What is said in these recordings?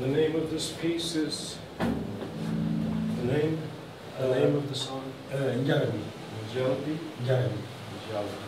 And the name of this piece is, the name, the name of the song? Uh, Diaraby Jalebi? Diaraby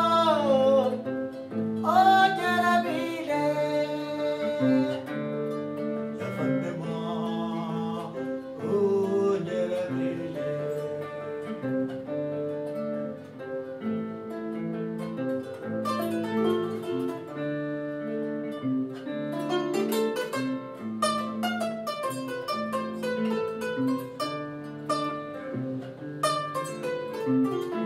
Música